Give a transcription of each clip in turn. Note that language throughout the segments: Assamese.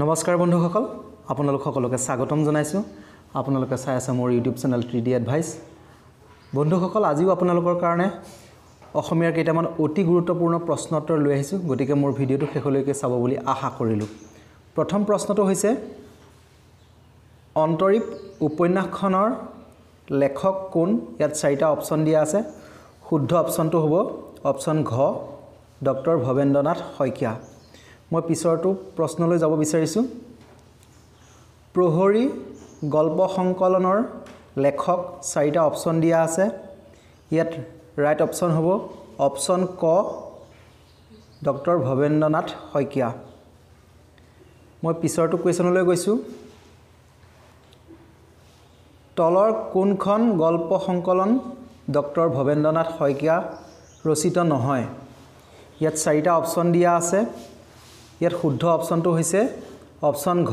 নমস্কাৰ বন্ধুসকল আপোনালোক সকলোকে স্বাগতম জনাইছোঁ। আপোনালোকে চাই আছে মোৰ YouTube channel three D advice. বন্ধুসকল আজিও আপোনালোকৰ কাৰণে অসমীয়াৰ কেইটামান অতি গুৰুত্বপূৰ্ণ প্ৰশ্ন উত্তৰ লৈ আহিছোঁ গতিকে মোৰ ভিডিঅ'টো শেষলৈকে চাব বুলি আশা কৰিলোঁ। প্ৰথম প্ৰশ্নটো হৈছে অন্তৰীপ উপন্যাসখনৰ লেখক কোন? ইয়াত চাৰিটা অপশ্যন দিয়া আছে। শুদ্ধ অপশ্যনটো হ'ব অপশ্যন ঘ ডক্টৰ ভৱেন্দ্ৰনাথ শইকীয়া। মই পিছৰটো প্ৰশ্নলৈ যাব বিচাৰিছোঁ। প্ৰহৰী গল্প সংকলনৰ লেখক চাৰিটা অপশ্যন দিয়া আছে। ইয়াত ৰাইট অপশ্যন হ'ব অপশ্যন ক ডক্টৰ ভৱেন্দ্ৰনাথ শইকীয়া। মই পিছৰটো কুৱেশ্যনলৈ গৈছোঁ। তলৰ কোনখন গল্প সংকলন ডক্টৰ ভৱেন্দ্ৰনাথ শইকীয়া ৰচিত নহয়? ইয়াত চাৰিটা অপশ্যন দিয়া আছে। ইয়াত শুদ্ধ অপশ্যনটো হৈছে অপশ্যন ঘ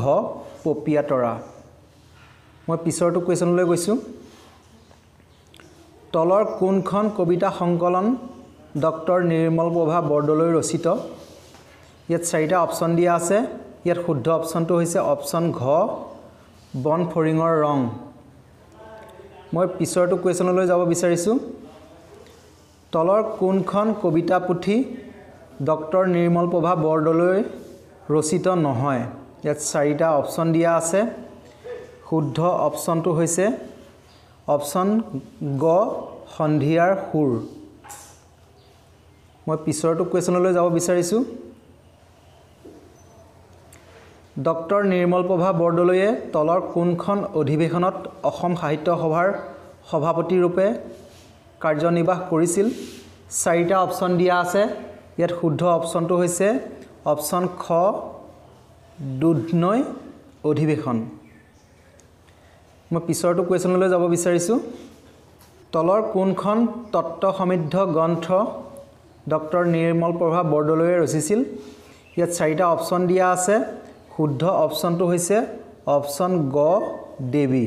পপীয়া তৰা। মই পিছৰটো কুৱেশ্যনলৈ গৈছোঁ। তলৰ কোনখন কবিতা সংকলন ডক্টৰ নিৰ্মল প্ৰভা বৰদলৈ ৰচিত? ইয়াত চাৰিটা অপশ্যন দিয়া আছে। ইয়াত শুদ্ধ অপশ্যনটো হৈছে অপশ্যন ঘ বন ফৰিঙৰ ৰং। মই পিছৰটো কুৱেশ্যনলৈ যাব বিচাৰিছোঁ। তলৰ কোনখন কবিতা পুথি ডক্টৰ নিৰ্মল প্ৰভা বৰদলৈ ৰচিত নহয়। ইয়াত চাৰিটা অপশ্যন দিয়া আছে। শুদ্ধ অপশ্যনটো হৈছে অপশ্যন গ সন্ধিয়াৰ সুৰ। মই পিছৰটো কুৱেশ্যনলৈ যাব বিচাৰিছোঁ। ডক্টৰ নিৰ্মল প্ৰভা বৰদলৈয়ে তলৰ কোনখন অধিৱেশনত অসম সাহিত্য সভাৰ সভাপতিৰূপে কাৰ্যনিৰ্বাহ কৰিছিল? চাৰিটা অপশ্যন দিয়া আছে। ইয়াত শুদ্ধ অপশ্যনটো হৈছে অপশ্যন খ দুধনৈ অধিৱেশন। মই পিছৰটো কুৱেশ্যনলৈ যাব বিচাৰিছোঁ। তলৰ কোনখন তত্ত্ব সমৃদ্ধ গ্ৰন্থ ডক্টৰ নিৰ্মল প্ৰভা বৰদলৈয়ে ৰচিছিল? ইয়াত চাৰিটা অপশ্যন দিয়া আছে। শুদ্ধ অপশ্যনটো হৈছে অপশ্যন গ দেৱী।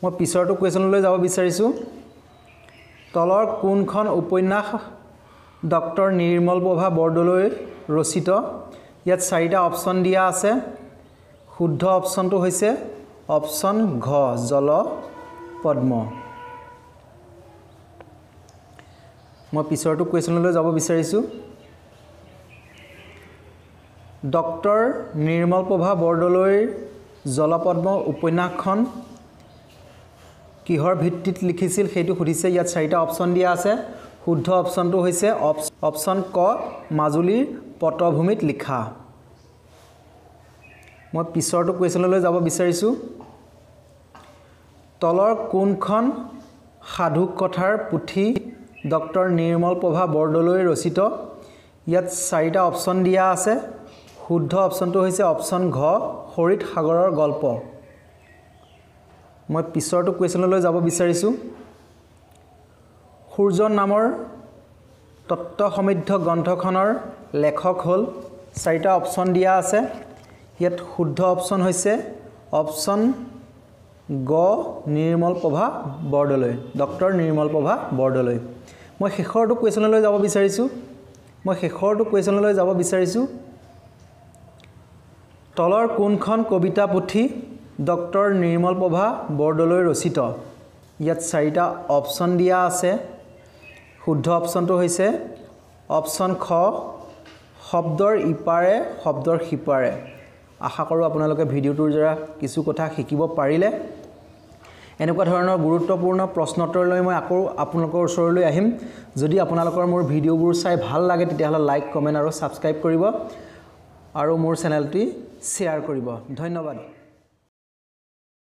মই পিছৰটো কুৱেশ্যনলৈ যাব বিচাৰিছোঁ। তলৰ কোনখন উপন্যাস ডক্টৰ নিৰ্মল প্ৰভা বৰদলৈ ৰচিত। ইয়াত চাৰিটা অপশ্যন দিয়া আছে। শুদ্ধ অপশ্যনটো হৈছে অপশ্যন ঘ জল পদ্ম। মই পিছৰটো কুৱেশ্যনলৈ যাব বিচাৰিছোঁ। ডক্টৰ নিৰ্মল প্ৰভা বৰদলৈৰ জলপদ্ম উপন্যাসখন কিহৰ ভিত্তিত লিখিছিল সেইটো সুধিছে। ইয়াত চাৰিটা অপশ্যন দিয়া আছে। শুদ্ধ অপশ্যনটো হৈছে অপশ্যন ক মাজুলীৰ পটভূমিত লিখা। মই পিছৰটো কুৱেশ্যনলৈ যাব বিচাৰিছোঁ। তলৰ কোনখন সাধু কথাৰ পুথি ডক্টৰ নিৰ্মল প্ৰভা বৰদলৈ ৰচিত? ইয়াত চাৰিটা অপশ্যন দিয়া আছে। শুদ্ধ অপশ্যনটো হৈছে অপশ্যন ঘ হৰিত সাগৰৰ গল্প। মই পিছৰটো কুৱেশ্যনলৈ যাব বিচাৰিছোঁ। সূৰ্য নামৰ তত্ত্ব সমৃদ্ধ গ্ৰন্থখনৰ লেখক হ'ল চাৰিটা অপশ্যন দিয়া আছে। ইয়াত শুদ্ধ অপশ্যন হৈছে অপশ্যন গ নিৰ্মল প্ৰভা বৰদলৈ ডক্টৰ নিৰ্মল প্ৰভা বৰদলৈ। মই শেষৰটো কুৱেশ্যনলৈ যাব বিচাৰিছোঁ। মই শেষৰটো কুৱেশ্যনলৈ যাব বিচাৰিছোঁ। তলৰ কোনখন কবিতা পুথি ডক্টৰ নিৰ্মল প্ৰভা বৰদলৈ ৰচিত? ইয়াত চাৰিটা অপশ্যন দিয়া আছে। শুদ্ধ অপশ্যনটো হৈছে অপশ্যন খ শব্দৰ ইপাৰে শব্দৰ সিপাৰে। আশা কৰোঁ আপোনালোকে ভিডিঅ'টোৰ দ্বাৰা কিছু কথা শিকিব পাৰিলে। এনেকুৱা ধৰণৰ গুৰুত্বপূৰ্ণ প্ৰশ্নোত্তৰ লৈ মই আকৌ আপোনালোকৰ ওচৰলৈ আহিম। যদি আপোনালোকৰ মোৰ ভিডিঅ'বোৰ চাই ভাল লাগে তেতিয়াহ'লে লাইক কমেণ্ট আৰু ছাবস্ক্ৰাইব কৰিব আৰু মোৰ চেনেলটি শ্বেয়াৰ কৰিব। ধন্যবাদ।